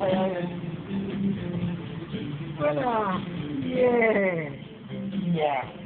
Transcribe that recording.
Yeah. Yeah.